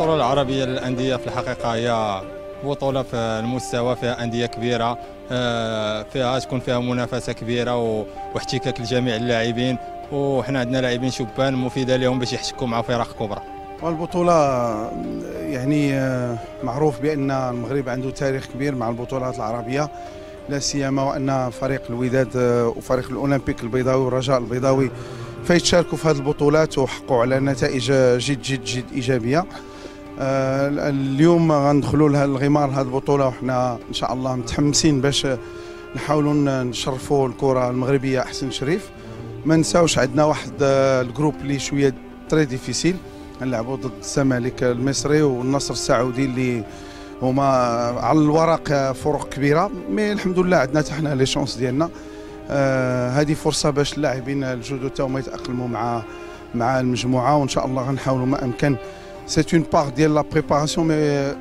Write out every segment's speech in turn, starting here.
العربيه للأندية في الحقيقة هي بطولة في المستوى فيها أندية كبيرة آه، فيها تكون فيها منافسة كبيرة و- واحتكاك لجميع اللاعبين. وحنا عندنا لاعبين شبان مفيدة لهم باش يحتكوا مع فرق كبرى. والبطولة يعني آه، معروف بأن المغرب عنده تاريخ كبير مع البطولات العربية لا سيما وأن فريق الوداد آه، وفريق الأولمبيك البيضاوي والرجاء البيضاوي فيتشاركوا في هذه البطولات وحققوا على نتائج جد جد جد إيجابية. اليوم غندخلوا لها الغمار هذه البطولة وحنا إن شاء الله متحمسين باش نحاولوا نشرفوا الكرة المغربية أحسن تشريف. ما نساوش عندنا واحد آه، ال groupe اللي شوية très difficile نلعبوا ضد الزمالك المصري والنصر السعودي اللي هما على الورق فرق كبيرة. mais الحمد لله عندنا حتى حنا les chances ديالنا. آه هذه فرصة باش اللاعبين الجدد تا هما يتاقلموا مع مع المجموعة وإن شاء الله غنحاولوا ما أمكن c'est une part ديال la préparation mais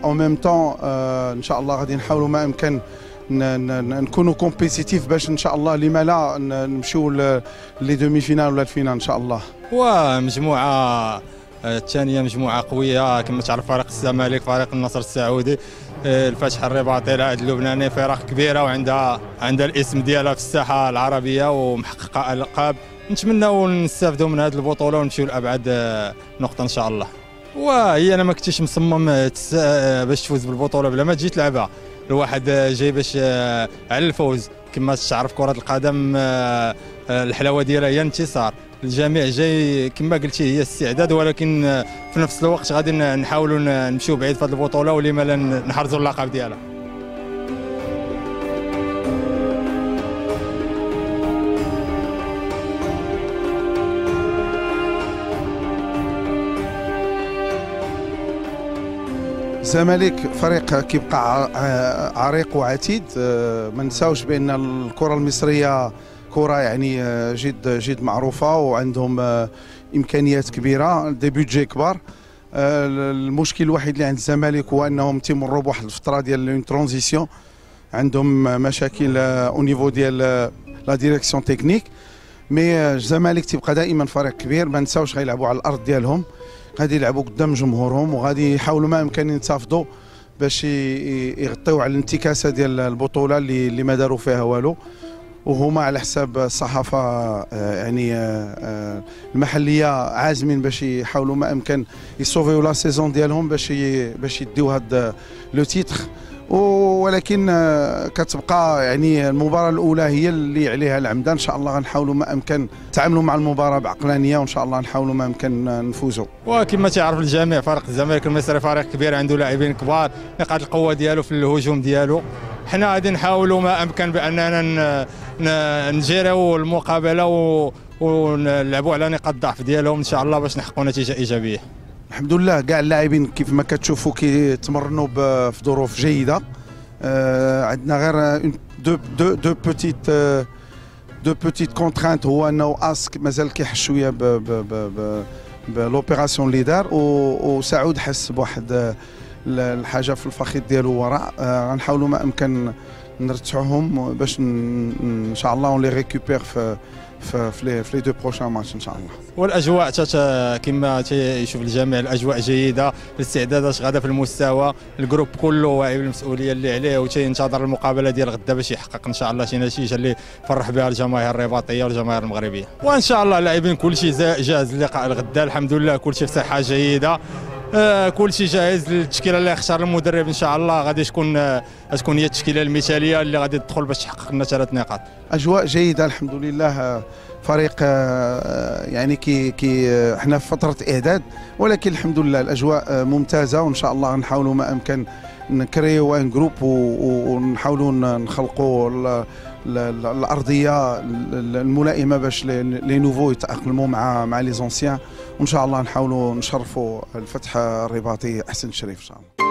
en même temps ان شاء الله غادي نحاولوا ما امكن نكونوا compétitif باش ان شاء الله لما لا نمشيو les demi-finales ولا ال finale ان شاء الله ومجموعه الثانية مجموعه قويه كما تعرف فريق الزمالك فريق النصر السعودي الفتح الرباطي العهد اللبناني فرق كبيره وعندها عندها الاسم ديالها في الساحه العربيه ومحققه القاب نتمنوا نستافدوا من هذه البطوله ونمشيو لابعد نقطه ان شاء الله وهي أنا ما كنتش مصمم آه، تس- آه، باش تفوز بالبطولة بلا ما تجي تلعبها الواحد آه، جاي باش آه، على الفوز. كما تعرف كرة القدم آه، آه، الحلاوة ديالها هي الانتصار. الجميع جاي كما قلتي هي استعداد ولكن آه، في نفس الوقت غادي نحاولوا نمشيو بعيد في هذه البطولة ولما لا نحرزوا اللقب ديالها. الزمالك فريق كيبقى ع- عريق وعتيد. آه، ما نساوش بأن الكرة المصرية كرة يعني آه، جد جد معروفة وعندهم آه، إمكانيات كبيرة. des budgets كبار. آه، المشكل الوحيد اللي عند الزمالك هو أنهم تيمروا بواحد الفترة ديال une transition عندهم مشاكل au niveau ديال آه، la direction technique mais آه، الزمالك تيبقى دائما فريق كبير. ما نساوش غيلعبوا على الأرض ديالهم. غادي يلعبوا قدام جمهورهم وغادي يحاولوا ما امكن ينتفضوا باش يغطيو على الانتكاسة ديال البطولة اللي اللي ما داروا فيها والو. وهما على حساب الصحافة آه، يعني آه، آه، المحلية عازمين باش يحاولوا ما امكن يسوفيو la saison ديالهم باش باش يديو هاد le titre. ولكن آه، كتبقى يعني المباراة الأولى هي اللي عليها العمدة. إن شاء الله غنحاولوا ما أمكن نتعاملوا مع المباراة بعقلانية وإن شاء الله نحاولوا ما أمكن نفوزوا. وكما تعرف الجميع فريق الزمالك المصري فريق كبير عنده لاعبين كبار نقاط القوة ديالو في الهجوم ديالو. حنا غادي نحاولوا ما أمكن بأننا ن- ن- نجيريو المقابلة ونلعبوا على نقاط الضعف ديالهم إن شاء الله باش نحققوا نتيجة إيجابية. الحمد لله. كاع اللاعبين كيف ما كتشوفوا كيتمرنوا في ظروف جيدة. آه، عندنا غير de de de petites de petites contraintes هو أنه آسك مازال كيحس شوية ب l'opération اللي دار وسعود حس بواحد آه، ال- الحاجة في الفخذ ديالو وراء. آه، غنحاولوا ما أمكن نرتعوهم باش إن شاء الله on les récupère في في les deux prochains matchs إن شاء الله. والأجواء كما تيشوف الجميع الأجواء جيدة الاستعدادات غادا في المستوى ال groupe كله واعي بالمسؤولية اللي عليه وتينتظر المقابلة ديال غدا باش يحقق إن شاء الله شي نتيجة اللي يفرح بها الجماهير الرباطية والجماهير المغربية. وإن شاء الله اللاعبين كل شيء جاهز للقاء الغدا الحمد لله كل شيء في صحه جيدة. كل شيء جاهز للتشكيلة اللي يختار المدرب إن شاء الله. غادي تكون آه تكون هي التشكيلة المثالية اللي غادي تدخل باش تحقق لنا ثلاث نقاط. أجواء جيدة الحمد لله. فريق آه، يعني كي كي آه، إحنا في فترة إعداد ولكن الحمد لله الأجواء آه، ممتازة وإن شاء الله نحاولوا ما أمكن نكريو un groupe ونحاولوا نخلقوا ال- ال- ال- الأرضية ال- الملائمة باش لي نوفو يتأقلموا مع مع لي زونسيان وإن شاء الله نحاولوا نشرفوا الفتح الرباطي أحسن الشريف إن شاء الله.